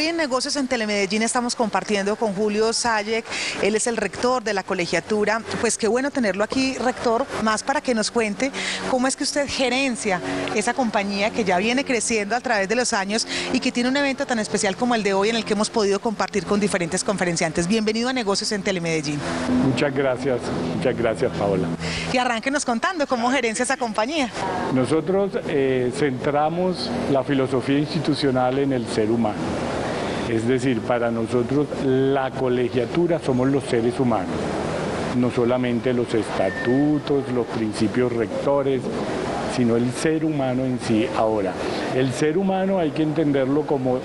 Hoy en Negocios en Telemedellín estamos compartiendo con Julio Sayek, él es el rector de la colegiatura. Pues qué bueno tenerlo aquí, rector, más para que nos cuente cómo es que usted gerencia esa compañía que ya viene creciendo a través de los años y que tiene un evento tan especial como el de hoy en el que hemos podido compartir con diferentes conferenciantes. Bienvenido a Negocios en Telemedellín. Muchas gracias, muchas gracias Paola. Y arránquenos contando cómo gerencia esa compañía. Nosotros eh, centramos la filosofía institucional en el ser humano. Es decir, para nosotros la colegiatura somos los seres humanos, no solamente los estatutos, los principios rectores, sino el ser humano en sí. Ahora, el ser humano hay que entenderlo como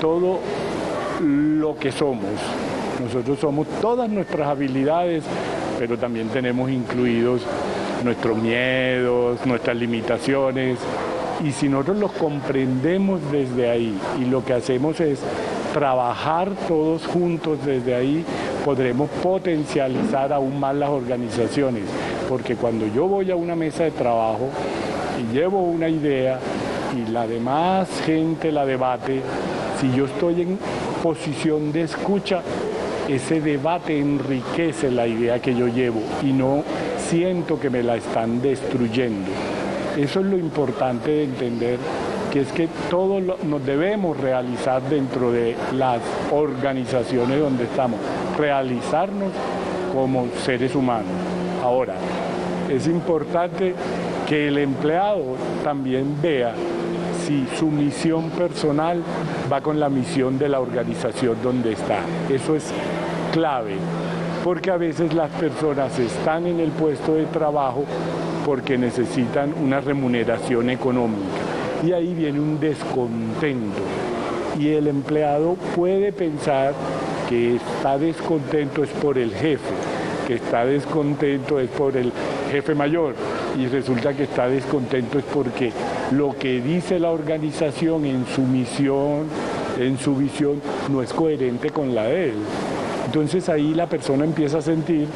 todo lo que somos. Nosotros somos todas nuestras habilidades, pero también tenemos incluidos nuestros miedos, nuestras limitaciones. Y si nosotros los comprendemos desde ahí y lo que hacemos es trabajar todos juntos desde ahí, podremos potencializar aún más las organizaciones. Porque cuando yo voy a una mesa de trabajo y llevo una idea y la demás gente la debate, si yo estoy en posición de escucha, ese debate enriquece la idea que yo llevo y no siento que me la están destruyendo. Eso es lo importante de entender que es que todos nos debemos realizar dentro de las organizaciones donde estamos, realizarnos como seres humanos. Ahora, es importante que el empleado también vea si su misión personal va con la misión de la organización donde está. Eso es clave, porque a veces las personas están en el puesto de trabajo porque necesitan una remuneración económica y ahí viene un descontento y el empleado puede pensar que está descontento es por el jefe, que está descontento es por el jefe mayor y resulta que está descontento es porque lo que dice la organización en su misión, en su visión, no es coherente con la de él. Entonces ahí la persona empieza a sentir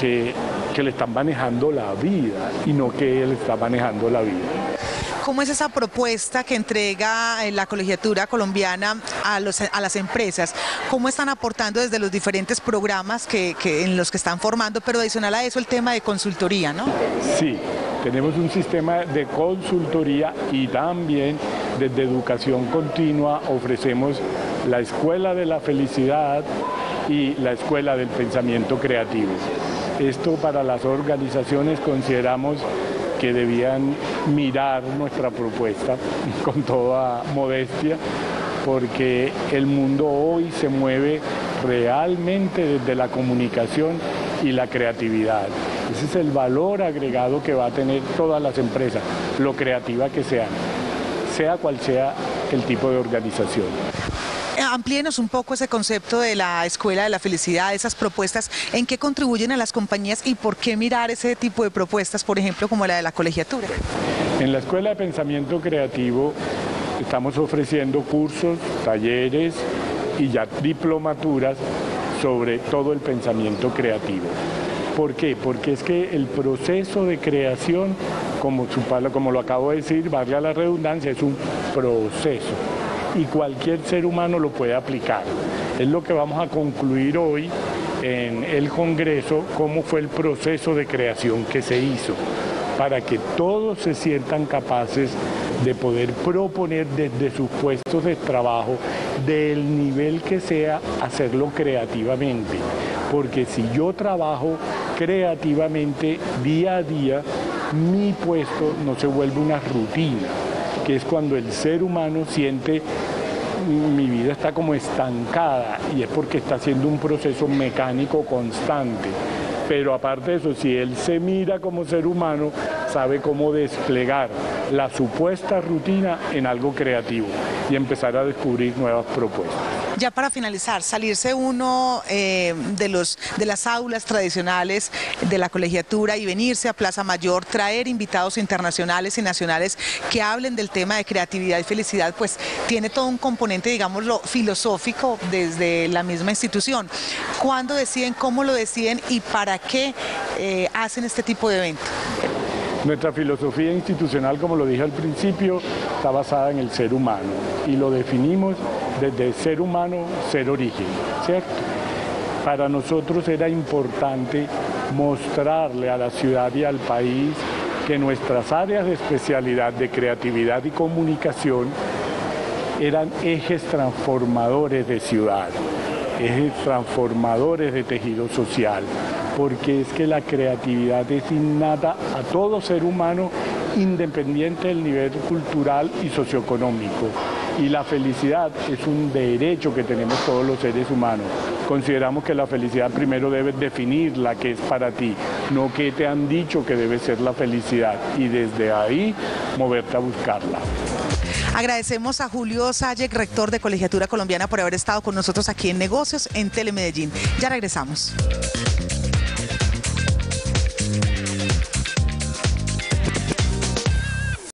que, que le están manejando la vida y no que él está manejando la vida. ¿Cómo es esa propuesta que entrega eh, la colegiatura colombiana a, las empresas? ¿Cómo están aportando desde los diferentes programas que, en los que están formando? Pero adicional a eso el tema de consultoría, ¿no? Sí, tenemos un sistema de consultoría y también desde educación continua ofrecemos la Escuela de la Felicidad y la Escuela del Pensamiento Creativo. Esto para las organizaciones consideramos que debían mirar nuestra propuesta con toda modestia, porque el mundo hoy se mueve realmente desde la comunicación y la creatividad. Ese es el valor agregado que va a tener todas las empresas, lo creativa que sean, sea cual sea el tipo de organización. Amplíenos un poco ese concepto de la Escuela de la Felicidad, esas propuestas, en qué contribuyen a las compañías y por qué mirar ese tipo de propuestas, por ejemplo, como la de la colegiatura. En la Escuela de Pensamiento Creativo estamos ofreciendo cursos, talleres y ya diplomaturas sobre todo el pensamiento creativo. ¿Por qué? Porque es que el proceso de creación, como, como lo acabo de decir, valga la redundancia, es un proceso y cualquier ser humano lo puede aplicar. Es lo que vamos a concluir hoy en el Congreso, cómo fue el proceso de creación que se hizo, para que todos se sientan capaces de poder proponer desde sus puestos de trabajo, del nivel que sea, hacerlo creativamente. Porque si yo trabajo creativamente día a día, mi puesto no se vuelve una rutina que es cuando el ser humano siente mi vida está como estancada y es porque está haciendo un proceso mecánico constante. Pero aparte de eso, si él se mira como ser humano, sabe cómo desplegar la supuesta rutina en algo creativo y empezar a descubrir nuevas propuestas. Ya para finalizar, salirse uno eh, de, los, de las aulas tradicionales de la colegiatura y venirse a Plaza Mayor, traer invitados internacionales y nacionales que hablen del tema de creatividad y felicidad, pues tiene todo un componente, digámoslo, filosófico desde la misma institución. ¿Cuándo deciden, cómo lo deciden y para qué eh, hacen este tipo de eventos? Nuestra filosofía institucional, como lo dije al principio, está basada en el ser humano y lo definimos desde ser humano, ser origen, ¿cierto? Para nosotros era importante mostrarle a la ciudad y al país que nuestras áreas de especialidad de creatividad y comunicación eran ejes transformadores de ciudad, ejes transformadores de tejido social, porque es que la creatividad es innata a todo ser humano independiente del nivel cultural y socioeconómico. Y la felicidad es un derecho que tenemos todos los seres humanos. Consideramos que la felicidad primero debes definir la que es para ti, no que te han dicho que debe ser la felicidad y desde ahí moverte a buscarla. Agradecemos a Julio Sayek, rector de Colegiatura Colombiana, por haber estado con nosotros aquí en Negocios en Telemedellín. Ya regresamos.